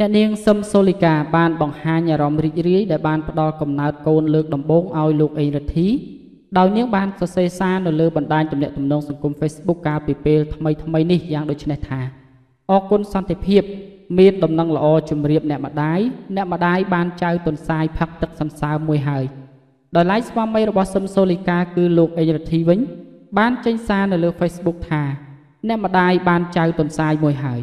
អ្នកនាងសឹមសូលីកាបានបង្ហាញអារម្មណ៍រីករាយដែលបានផ្ដល់កំណើតកូនលើកដំបូងឲ្យលោកអេងរិទ្ធីដោយនាងបានសរសេរសារនៅលើបណ្ដាញទំនាក់ទំនងសង្គម Facebook កាលពីពេលថ្មីថ្មីនេះយ៉ាងដូចនេះថាអរគុណសន្តិភាព មានដំណឹងល្អជំរាបអ្នកម្ដាយអ្នកម្ដាយបានចៅទុនសាយផឹកទឹកសន្សើមមួយហើយដោយឡែកស្វាមីរបស់សឹមសូលីកាគឺលោកអេងរិទ្ធីវិញ បានចេញសារនៅលើ Facebook ថា អ្នកម្ដាយបានចៅទុនសាយមួយហើយ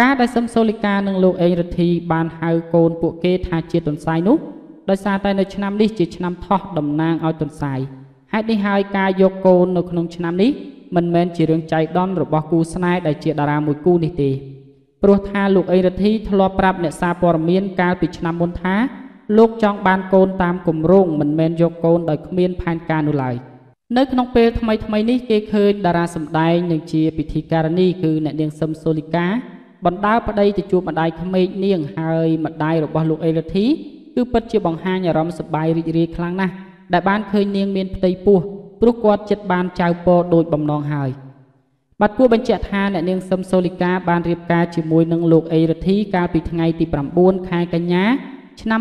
ការដែលសឹមសូលីកានិងលោកអេងរិទ្ធីបានហៅកូនពួកគេថាជាទុនសាយនោះដោយសារតែនៅឆ្នាំនេះជាឆ្នាំថោះតំណាងឲ្យទុនសាយហេតុនេះហើយការយកកូននៅក្នុងឆ្នាំនេះមិនមែនជារឿងចៃដន្យរបស់គូស្នេហ៍ដែលជាតារាមួយគូនេះទេព្រោះថាលោកអេងរិទ្ធីធ្លាប់ប្រាប់អ្នកសារព័ត៌មានកាលពីឆ្នាំមុនថាលោកចង់បានកូនតាមគម្រោងមិនមែនយកកូនដោយគ្មានផែនការនោះឡើយនៅក្នុងពេលថ្មីថ្មីនេះគេឃើញតារាសម្ដែងនិងជាពិធីការនីគឺអ្នកនាងសឹមសូលីកា បណ្ដាប្តីទៅជួបម្ដាយក្មេកនាងហើយម្ដាយរបស់លោកអេរិទ្ធីគឺពិតជាបង្ហាញអារម្មណ៍សប្បាយរីករាយខ្លាំងណាស់ដែលបានឃើញនាងមានផ្ទៃពោះព្រោះគាត់ចិត្តបានចៅពរដូចបំណងហើយបាទគួរបញ្ជាក់ថាអ្នកនាងសឹមសូលីកាបានរៀបការជាមួយនឹងលោកអេរិទ្ធីកាលពីថ្ងៃទី9ខែកញ្ញា ឆ្នាំ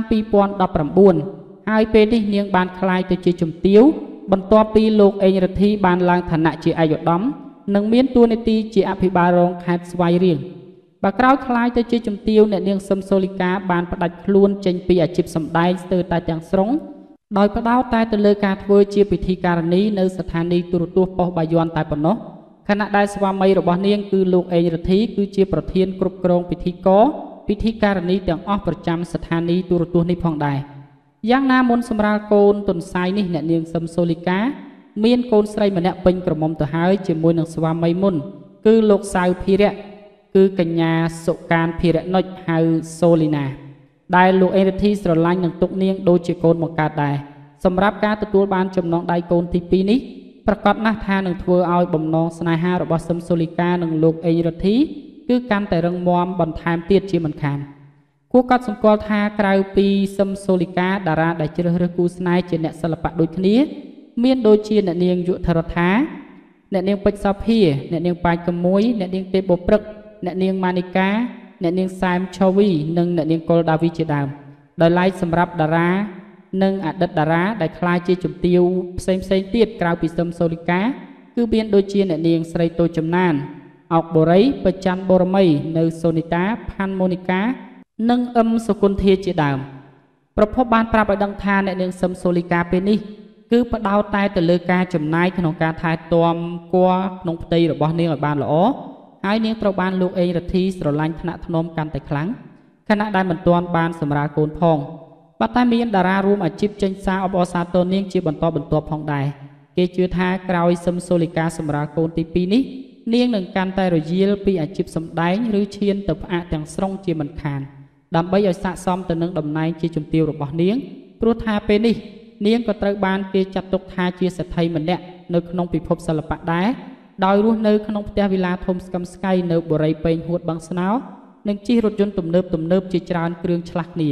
2019ហើយពេលនេះនាងបានក្លាយទៅជាជំទាវបន្ទាប់ពីលោកអេងរិទ្ធីបានឡើងឋានៈជាឯកឧត្តមនិងមានតួនាទីជាអភិបាលរងខេត្តស្វាយរៀង បើក្រោយខ្លាយទៅជាជំទាវអ្នកនាងសឹមសូលីកាបានផ្ដាច់ខ្លួនចេញពីអាជីពសម្ដែងស្ទើរតែទាំងស្រុងដោយផ្ដោតតែទៅលើការធ្វើជាពិធីការនីនៅស្ថានីយទូរទស្សន៍ប៉ុស្តិ៍បាយ័នតែប៉ុណ្ណោះខណៈដែលស្វាមីរបស់នាងគឺលោកអេងរិទ្ធីគឺជាប្រធានគ្រប់គ្រងពិធីករពិធីការនីទាំងអស់ប្រចាំស្ថានីយទូរទស្សន៍នេះផងដែរយ៉ាងណាមុនសម្រាប់កូនទុនសាយនេះអ្នកនាងសឹមសូលីកាមានកូនស្រីម្នាក់ពេញក្រមុំទៅហើយជាមួយនឹងស្វាមីមុន គឺលោកសៅភិរៈ គឺកញ្ញាសុកានភិរនុចហៅសូលីណា ដែលលោកអេរិទ្ធីស្រឡាញ់នឹងទុកនាងដូចជាកូនបង្កើតដែរសម្រាប់ការទទួលបានចំណងដៃកូនទី2នេះប្រកាសណាស់ថានឹងធ្វើឲ្យបំណងស្នេហារបស់សឹមសូលីកានិងលោកអេរិទ្ធីគឺកាន់តែរឹងមាំបន្ថែមទៀតជាមិនខានគួរកត់សម្គាល់ថាក្រៅពីសឹមសូលីកាតារាដែលជ្រើសរើសគូស្នេហ៍ជាអ្នកសិល្បៈដូចគ្នា មានដូចជាអ្នកនាងយុធរដ្ឋាអ្នកនាងពេជ្រសោភាអ្នកនាងប៉ាចកមួយអ្នកនាងទេពបុព្រឹក អ្នកនាងម៉ានីកាអ្នកនាងសែមឆូវីនិងអ្នកនាងកុលដាវីជាដើមដោយឡែកសម្រាប់តារា និងអតីតតារាដែលក្លាយជាជំទាវផ្សេងផ្សេងទៀតក្រៅពីសឹមសូលីកា គឺមានដូចជាអ្នកនាងស្រីតូចចំណានអោកបូរីបច័ន្ទបូរមីនៅសូនីតាផាន់ម៉ូនីកា និងអឹមសុគន្ធាជាដើមប្រភពបានប្រាប់ឲ្យដឹងថាអ្នកនាងសឹមសូលីកាពេលនេះគឺផ្ដោតតែទៅលើការចំណាយក្នុងការថែទាំគួរក្នុងផ្ទៃរបស់នាងឲ្យបានល្អ ហើយនាងត្រូវបានលោកអេងរទ្ធីស្រឡាញ់ថ្នាក់ធ្នមកាន់តែខ្លាំងខណៈដែលមិនទាន់បានសម្រាលកូនផងប៉ុន្តែមានតារារួមអាជីពចេញសារអបអរសាទរនាងជាបន្តបន្ទាប់ផងដែរគេជឿថាក្រោយសឹមសូលីកាសម្រាលកូនទី2នេះនាងនឹងកាន់តែរយាលពីអាជីពសម្ដែងឬឈានទៅផ្អាកទាំងស្រុងជាមិនខាន ដើម្បីឲ្យស័ក្តិសមទៅនឹងតំណែងជាជំទាវរបស់នាងព្រោះថាពេលនេះនាងក៏ត្រូវបានគេចាត់ទុកថាជាសេដ្ឋីម្នាក់នៅក្នុងពិភពសិល្បៈដែរ ដោយរស់នៅក្នុងផ្ទះវិឡាធំស្កឹមស្កៃនៅបូរីពេញហួតបឹងស្នោនិងជិះរថយន្តទំនើបទំនើបជាច្រើនគ្រឿងឆ្លាស់គ្នា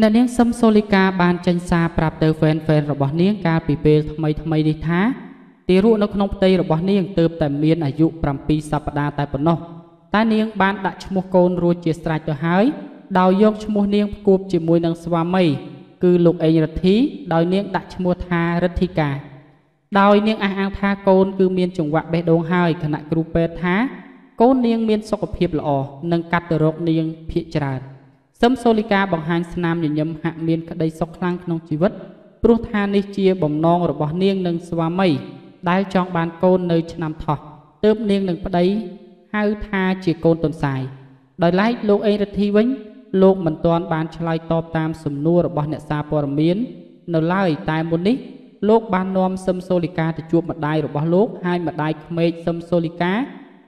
អ្នកនាងសឹមសូលីកាបានចេញសារប្រាប់ទៅហ្វេនហ្វេនរបស់នាងកាលពីពេលថ្មីថ្មីនេះថាទារកនៅក្នុងផ្ទៃរបស់នាងទើបតែមានអាយុ7សប្តាហ៍តែប៉ុណ្ណោះតែនាងបានដាក់ឈ្មោះកូនរួចជាស្រេចទៅហើយដោយយកឈ្មោះនាងផ្គូបជាមួយនឹងស្វាមី គឺលោកអេងរិទ្ធីដោយនាងដាក់ឈ្មោះថារិទ្ធីកា ដោយនាងអះអាងថាកូនគឺមានចង្វាក់បេះដូងហើយគណៈគ្រូពេទ្យថា កូននាងមានសុខភាពល្អនិងកាត់ទៅរកនាងភាកច្រើនសឹមសូលីកាបង្ហាញស្នាមញញឹមហាក់មានក្តីសុខខ្លាំងក្នុងជីវិត ព្រោះថានេះជាបំណងរបស់នាងនិងស្វាមី ដែលចង់បានកូននៅឆ្នាំថោះទើបនាងនឹងប្តីហៅថាជាកូនតុនសាយដោយឡែកលោកអេងរិទ្ធីវិញ លោកមិនទាន់បានឆ្លើយតបតាមសំណួររបស់អ្នកសារព័ត៌មាន នៅឡើយតែមុននេះ លោកបាននាំសឹមសូលីកាទៅជួបម្ដាយរបស់លោក ហើយម្ដាយក្មេកសឹមសូលីកា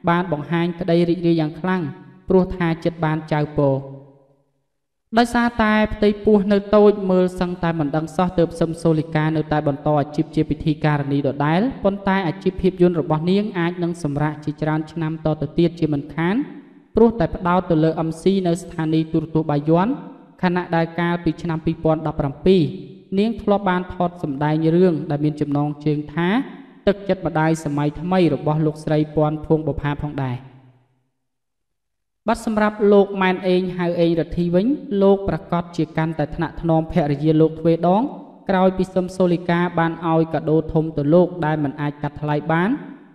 បានបង្ហាញក្តីរីករាយយ៉ាងខ្លាំងព្រោះថាចិត្តបានចៅពរដោយសារតែផ្ទៃពោះនៅតូចមើលសឹងតែមិនដឹងសោះទើបសឹមសូលីកានៅតែបន្តអាជីពជាពិធីការនីដដែលប៉ុន្តែអាជីពភាពយន្តរបស់នាងអាចនឹងសម្រាកជាច្រើនឆ្នាំតទៅទៀតជាមិនខានព្រោះតែផ្ដោតទៅលើ MC នៅស្ថានីយទូរទស្សន៍បាយ័នខណៈដែលកាលពីឆ្នាំ2017 នាងធ្លាប់បានថតសម្ដែងរឿងដែលមានចំណងជើងថា ទឹកចិត្តម្ដាយសម័យថ្មីរបស់លោកស្រីពាន់ភួងបុផាផងដែរបាទសម្រាប់លោកម៉ែនអេងហៅអេងរទ្ធីវិញ លោកប្រកាសជាកាន់តែថ្នាក់ថ្នមភរិយាលោកទ្វេដង ក្រោយពីសឹមសូលីកាបានឲ្យកាដូធំទៅលោកដែលមិនអាចកាត់ថ្លៃបាន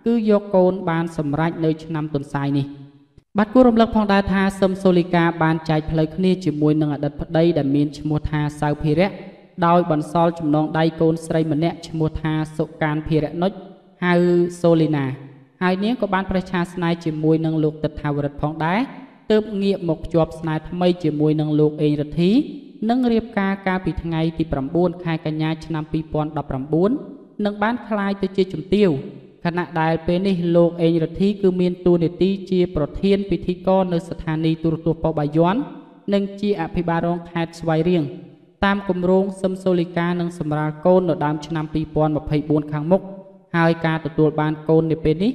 គឺយកកូនបានសម្រេចនៅឆ្នាំទុនសាយនេះបាទគួររំលឹកផងដែរថាសឹមសូលីកាបានចែកផ្លូវគ្នាជាមួយនឹងអតីតប្តីដែលមានឈ្មោះថាសៅភិរៈ ដោយបន្សល់ចំណងដៃកូនស្រីម្នាក់ឈ្មោះថាសុកានភិរៈនុចហៅសូលីណា ហើយនាងក៏បានប្រឆាស្នេហ៍ជាមួយនឹងលោកទឹកថាវរិទ្ធផងដែរទើបងាកមកភ្ជាប់ស្នេហ៍ថ្មីជាមួយនឹងលោកអេងរិទ្ធីនិងរៀបការកាលពីថ្ងៃទី9ខែកញ្ញាឆ្នាំ2019និងបានក្លាយទៅជាជំទាវខណៈដែលពេលនេះលោកអេងរិទ្ធីគឺមានតួនាទីជាប្រធានពិធីករនៅស្ថានីយទូរទស្សន៍ប៉ុស្តិ៍បាយ័ននិងជាអភិបាលរងខេត្តស្វាយរៀង។ តាមគម្រោងសឹមសូលីកានឹងសម្រាលកូននៅដើមឆ្នាំ2024ខាងមុខហើយការទទួលបានកូននាពេលនេះ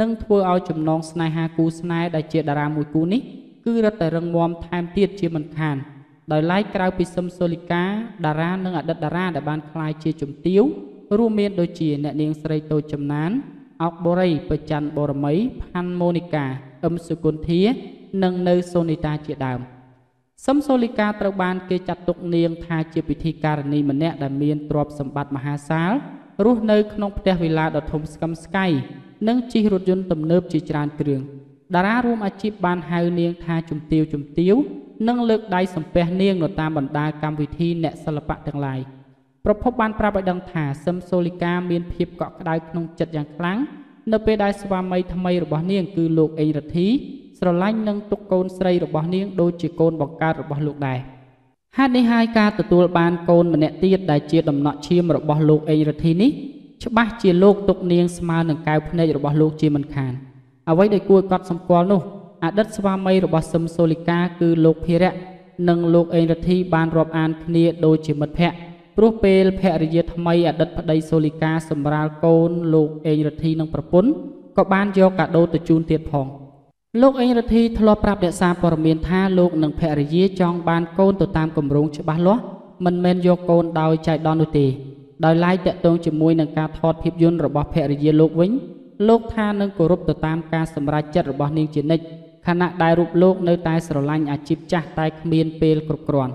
នឹងធ្វើឲ្យចំណងស្នេហាគូស្នេហ៍ដែលជាតារាមួយគូនេះគឺរឹតតែរឹងមាំថែមទៀតជាមិនខាន ដោយឡែកក្រៅពីសឹមសូលីកាតារានិងអតីតតារាដែលបានក្លាយជាជំទាវរួមមានដូចជាអ្នកនាងស្រីតូចចំណានអុកបូរីប្រច័ន្ទបរមីផាន់ម៉ូនីកាអឹមសុគន្ធា និងនៅសូនីតាជាដើម សឹមសូលីកាត្រូវបានគេចាត់ទុកនាងថាជាពិធីការនីម្នាក់ដែលមានទ្រព្យសម្បត្តិមហាសាល រស់នៅក្នុងផ្ទះវិឡាដ៏ធំស្កឹមស្កៃនិងជិះរថយន្តទំនើបជាច្រើនគ្រឿងតារារួមអាជីពបានហៅនាងថាជំទាវជំទាវនិងលើកដៃសំពះនាងនៅតាមបណ្ដាកម្មវិធីអ្នកសិល្បៈទាំងឡាយប្រភពបានប្រាប់ឲ្យដឹងថាសឹមសូលីកាមានភាពកក់ក្ដៅក្នុងចិត្តយ៉ាងខ្លាំងនៅពេលដែលស្វាមីថ្មីរបស់នាងគឺលោកអេងរទ្ធី ស្រឡាញ់និងទុកកូនស្រីរបស់នាងដូចជាកូនបង្កើតរបស់លោកដែរហេតុនេះហើយការទទួលបានកូនម្នាក់ទៀតដែលជាដំណក់ឈាមរបស់លោកអេងរទ្ធីនេះច្បាស់ជាលោកទុកនាងស្មើនឹងកែវភ្នែករបស់លោកជាមិនខានអ្វីដែលគួរឲ្យកត់សម្គាល់នោះអតីតស្វាមីរបស់សឹមសូលីកាគឺលោកភិរៈនិងលោកអេងរទ្ធីបានរាប់អានគ្នាដូចជាមិត្តភក្តិព្រោះពេលភរិយាថ្មីអតីតប្តីសូលីកាសម្រាលកូនលោកអេងរទ្ធីនិងប្រពន្ធក៏បានយកកាដូទៅជូនទៀតផង លោកអេងរទ្ធីធ្លាប់ប្រាប់អ្នកសារព័ត៌មានថាលោកនិងភរិយាចង់បានកូនទៅតាមគម្រោងច្បាស់លាស់មិនមែនយកកូនដោយចៃដន្យនោះទេដោយឡែកតកតងជាមួយនឹងការថតភាពយន្តរបស់ភរិយាលោកវិញលោកថានឹងគោរពទៅតាមការសម្រេចចិត្តរបស់នាងជានិច្ចខណៈដែលរូបលោកនៅតែស្រឡាញ់អាជីពចាស់តែគ្មានពេលគ្រប់គ្រាន់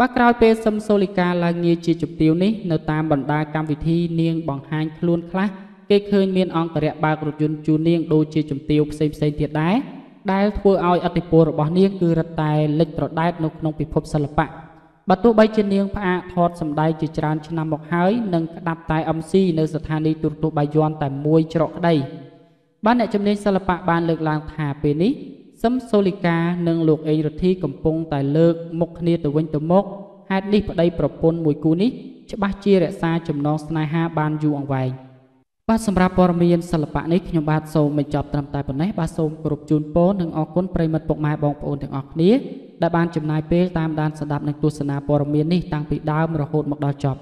បាក់ក្រោយពេលសឹមសូលីកាឡើងងារជាជំទាវនេះនៅតាមបណ្ដាកម្មវិធីនាងបង្ហាញខ្លួនខ្លះ គេឃើញមានអង្គរៈបើករថយន្តជូននាងដូចជាជំទាវផ្សេងផ្សេងទៀតដែរដែលធ្វើឲ្យអតិពលរបស់នាងគឺរឹតតែលេចត្រដែតនៅក្នុងពិភពសិល្បៈបើទោះបីជានាងផ្អាកថតសម្ដែងជាច្រើនឆ្នាំមកហើយនឹងក្តាប់តែ MC នៅស្ថានីយ៍ទូរទស្សន៍បាយ័នតែមួយច្រកក្តីបានអ្នកជំនាញសិល្បៈបានលើកឡើងថាពេលនេះសឹមសូលីកានិងលោកអេងរទ្ធីកំពុងតែលើកមុខគ្នាទៅវិញទៅមកហេតុនេះប្តីប្រពន្ធមួយគូនេះច្បាស់ជារក្សាចំណងស្នេហាបានយូរអង្វែង បាទសម្រាប់ព័ត៌មានសិល្បៈនេះខ្ញុំបាទសូមបញ្ចប់ត្រឹមតែប៉ុណ្ណេះបាទសូមគោរពជូនពរនិងអរគុណប្រិមិត្តពុកម៉ែបងប្អូនទាំងអស់គ្នាដែលបានចំណាយពេលតាមដានស្ដាប់និងទស្សនាព័ត៌មាននេះតាំងពីដើមរហូតមកដល់ចប់